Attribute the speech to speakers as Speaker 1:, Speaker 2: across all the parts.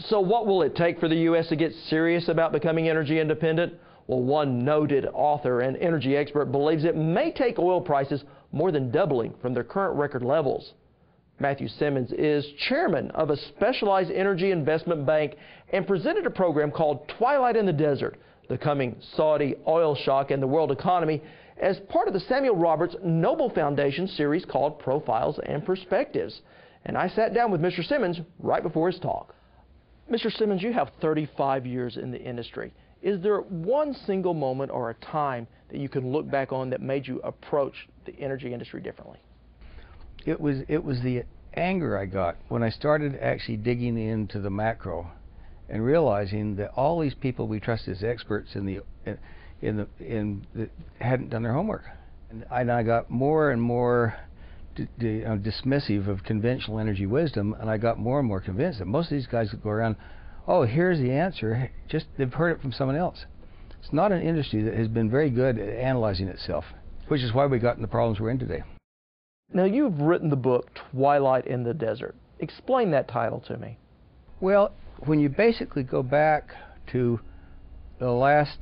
Speaker 1: So, what will it take for the U.S. to get serious about becoming energy independent? Well, one noted author and energy expert believes it may take oil prices more than doubling from their current record levels. Matthew Simmons is chairman of a specialized energy investment bank and presented a program called Twilight in the Desert, the coming Saudi oil shock and the world economy, as part of the Samuel Roberts Noble Foundation series called Profiles and Perspectives. And I sat down with Mr. Simmons right before his talk. Mr. Simmons, you have 35 years in the industry. Is there one single moment or a time that you can look back on that made you approach the energy industry differently?
Speaker 2: It was it was the anger I got when I started actually digging into the macro and realizing that all these people we trust as experts in the in the in the, hadn't done their homework, and I, and I got more and more d- uh, dismissive of conventional energy wisdom, and I got more and more convinced that most of these guys that go around oh, here's the answer, just they've heard it from someone else. It's not an industry that has been very good at analyzing itself, which is why we got in the problems we're in today.
Speaker 1: Now, you've written the book Twilight in the Desert. Explain that title to me.
Speaker 2: Well, when you basically go back to the last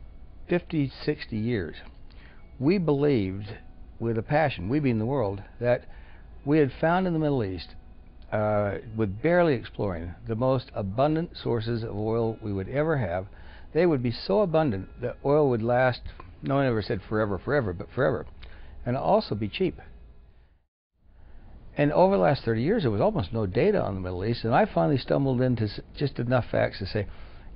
Speaker 2: 50, 60 years, we believed with a passion, we being the world, that we had found in the Middle East uh, with barely exploring the most abundant sources of oil we would ever have, they would be so abundant that oil would last, no one ever said forever, forever, but forever, and also be cheap. And over the last 30 years, there was almost no data on the Middle East, and I finally stumbled into just enough facts to say,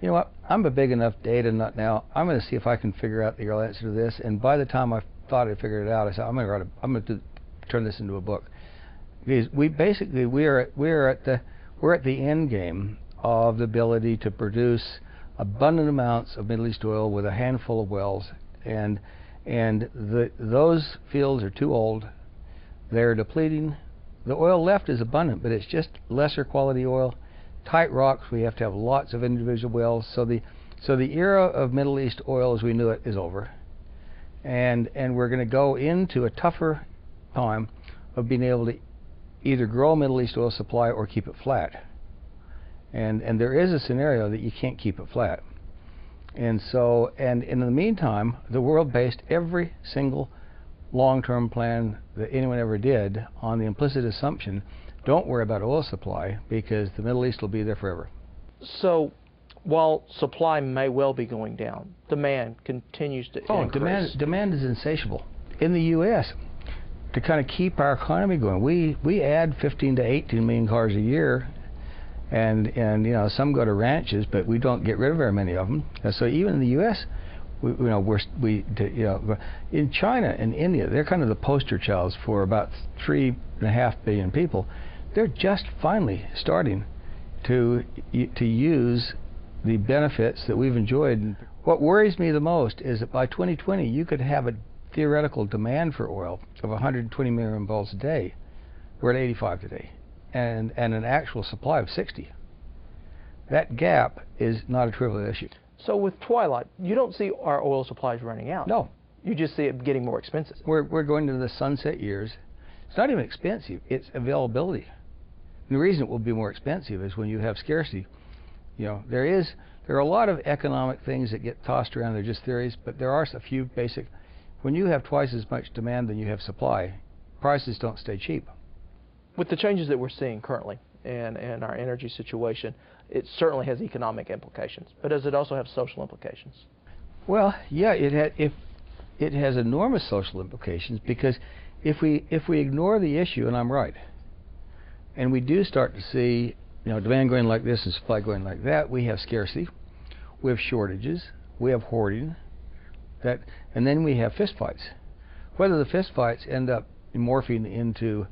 Speaker 2: you know what, I'm a big enough data nut now. I'm going to see if I can figure out the real answer to this. And by the time I thought I figured it out, I said, I'm going to I'm going to turn this into a book because we basically we are we're at the we're at the end game of the ability to produce abundant amounts of Middle East oil with a handful of wells, and and the those fields are too old. They're depleting. The oil left is abundant, but it's just lesser quality oil. Tight rocks. We have to have lots of individual wells. So the so the era of Middle East oil as we knew it is over, and and we're going to go into a tougher time of being able to either grow Middle East oil supply or keep it flat. And and there is a scenario that you can't keep it flat. And so and in the meantime, the world based every single long-term plan that anyone ever did on the implicit assumption, don't worry about oil supply because the Middle East will be there forever.
Speaker 1: So while supply may well be going down, demand continues to
Speaker 2: oh,
Speaker 1: increase.
Speaker 2: demand demand is insatiable. In the U.S., to kind of keep our economy going. We we add 15 to 18 million cars a year, and and you know some go to ranches, but we don't get rid of very many of them. And so even in the U.S., we, you know we're we you know in China and India, they're kind of the poster childs for about three and a half billion people. They're just finally starting to to use the benefits that we've enjoyed. What worries me the most is that by 2020 you could have a theoretical demand for oil of 120 million barrels a day. We're at 85 today, and and an actual supply of 60. That gap is not a trivial issue.
Speaker 1: So with Twilight, you don't see our oil supplies running out.
Speaker 2: No.
Speaker 1: You just see it getting more expensive.
Speaker 2: We're we're going to the sunset years. It's not even expensive. It's availability. And the reason it will be more expensive is when you have scarcity. You know, there is there are a lot of economic things that get tossed around. They're just theories, but there are a few basic when you have twice as much demand than you have supply, prices don't stay cheap.
Speaker 1: With the changes that we're seeing currently in, in our energy situation, it certainly has economic implications, but does it also have social implications?
Speaker 2: Well, yeah, it ha- if it has enormous social implications because if we if we ignore the issue, and I'm right, and we do start to see you know demand going like this and supply going like that, we have scarcity, we have shortages, we have hoarding, that, and then we have fistfights. Whether the fistfights end up morphing into,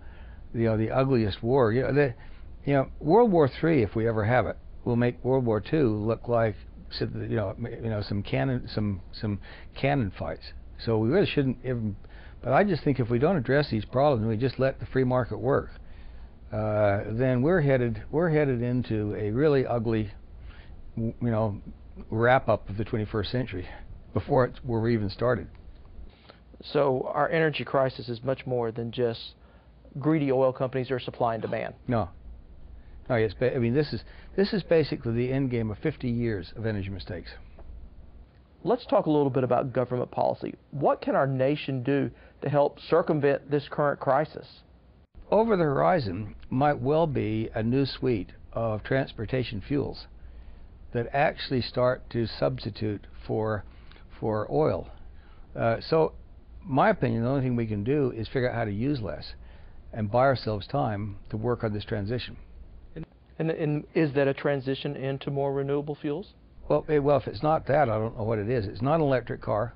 Speaker 2: you know, the ugliest war, you know, the, you know, World War III, if we ever have it, will make World War II look like, you know, you know, some cannon, some some cannon fights. So we really shouldn't even. But I just think if we don't address these problems, and we just let the free market work, uh, then we're headed we're headed into a really ugly, you know, wrap up of the 21st century before it were even started.
Speaker 1: So our energy crisis is much more than just greedy oil companies or supply and demand.
Speaker 2: No. Oh, yes. I mean, this is this is basically the end game of 50 years of energy mistakes.
Speaker 1: Let's talk a little bit about government policy. What can our nation do to help circumvent this current crisis?
Speaker 2: Over the horizon might well be a new suite of transportation fuels that actually start to substitute for for oil. Uh, so, my opinion, the only thing we can do is figure out how to use less and buy ourselves time to work on this transition.
Speaker 1: And, and is that a transition into more renewable fuels?
Speaker 2: Well, eh, well, if it's not that, I don't know what it is. It's not an electric car.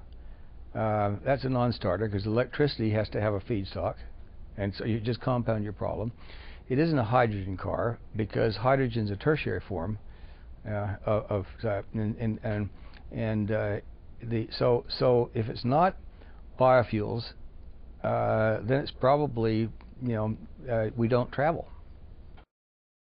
Speaker 2: Uh, that's a non-starter because electricity has to have a feedstock, and so you just compound your problem. It isn't a hydrogen car because hydrogen is a tertiary form uh, of, of uh, and and and, and uh, the so so if it's not biofuels, uh, then it's probably you know uh, we don't travel.